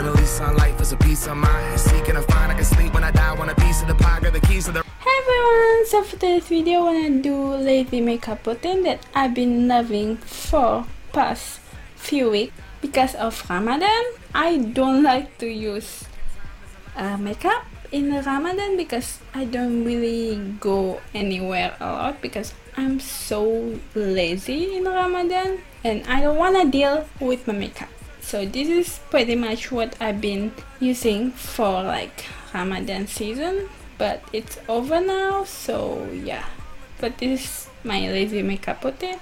least on life is a peace of mind. Seeking to find, I can sleep when I die. Want a piece of the the keys the. Hey everyone, so for today's video I wanna do lazy makeup routine that I've been loving for past few weeks because of Ramadan. I don't like to use uh, makeup in Ramadan because I don't really go anywhere a lot because I'm so lazy in Ramadan and I don't wanna deal with my makeup. So this is pretty much what I've been using for like Ramadan season but it's over now so yeah. But this is my lazy makeup routine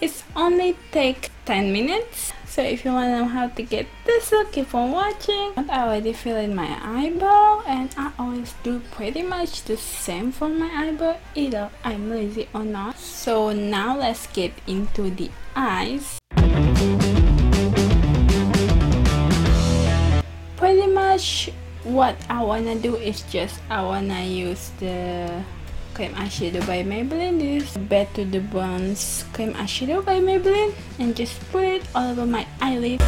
it's only take 10 minutes so if you want to know how to get this look keep on watching. I already fill in my eyebrow and I always do pretty much the same for my eyebrow either I'm lazy or not. So now let's get into the eyes much what I wanna do is just I wanna use the cream eyeshadow by Maybelline. This Bad to the Bronze cream eyeshadow by Maybelline and just put it all over my eyelid.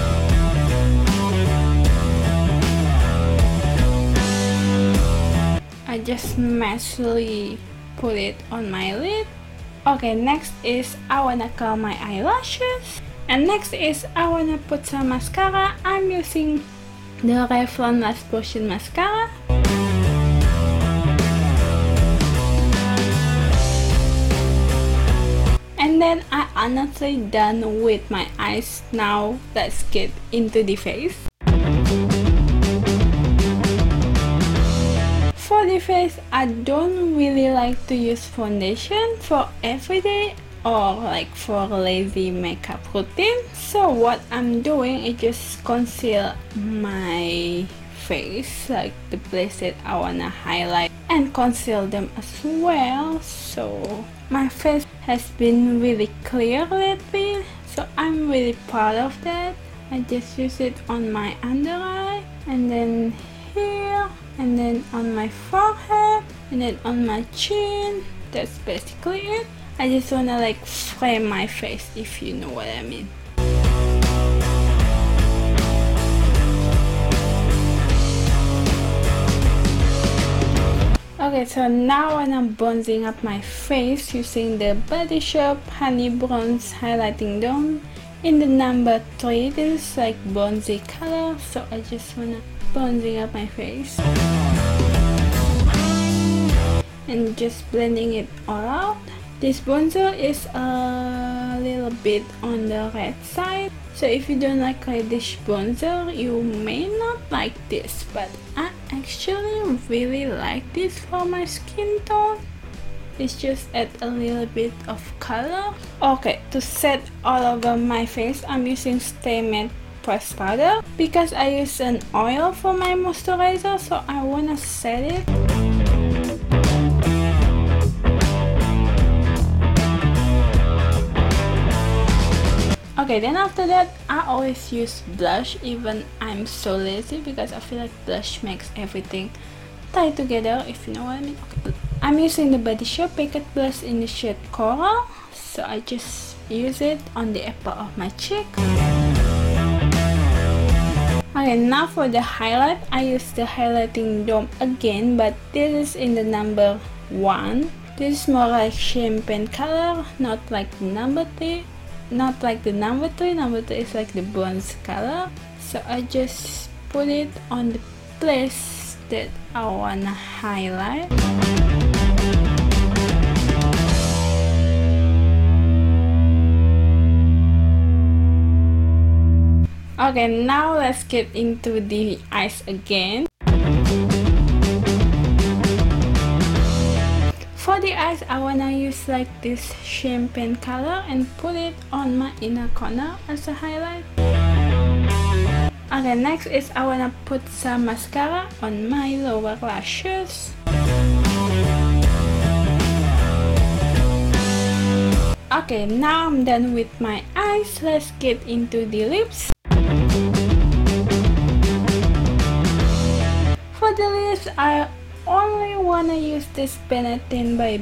I just massively put it on my lid. Okay next is I wanna curl my eyelashes. And next is I wanna put some mascara. I'm using Revlon Lash Potion Mascara. And then I honestly done with my eyes now let's get into the face. For the face I don't really like to use foundation for everyday or like for lazy makeup routine. So what I'm doing is just conceal my face like the place that I wanna highlight and conceal them as well. So my face has been really clear lately so I'm really proud of that. I just use it on my under eye and then here and then on my forehead and then on my chin. That's basically it I just wanna like frame my face if you know what I mean Okay, so now when I'm bronzing up my face using the Body Shop Honey Bronze Highlighting Dome in the number 3, this is like bronzy color, so I just wanna bronzing up my face and just blending it all out. This bronzer is a little bit on the red side, so if you don't like reddish bronzer, you may not like this, but I actually really like this for my skin tone. It's just add a little bit of color. Okay, to set all over my face, I'm using Stay Matte pressed powder because I use an oil for my moisturizer, so I wanna set it. Okay then after that I always use blush even I'm so lazy because I feel like blush makes everything tie together if you know what I mean okay. I'm using the Body Shop Baked Blush in the shade Coral so I just use it on the apple of my cheek Okay, now for the highlight, I use the highlighting dome again, but this is in the number 1. This is more like champagne color, not like number 3 not like the number 3 number 3 is like the bronze color. So I just put it on the place that I wanna highlight. Okay now let's get into the eyes again I wanna use like this champagne color and put it on my inner corner as a highlight. Okay, next is I wanna put some mascara on my lower lashes. Okay, now I'm done with my eyes. Let's get into the lips. Only wanna use this Pantene by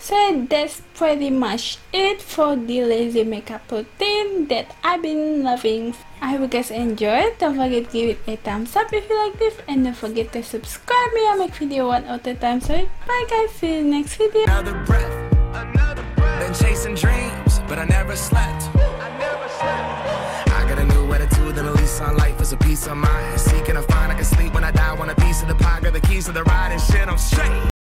So that's pretty much it for the lazy makeup routine that I've been loving. I hope you guys enjoyed. Don't forget to give it a thumbs up if you like this and don't forget to subscribe me. I make video one a time. So bye guys, see you next video. Another breath. Been chasing dreams, but I never slept. Keys to the ride and shit. I'm straight.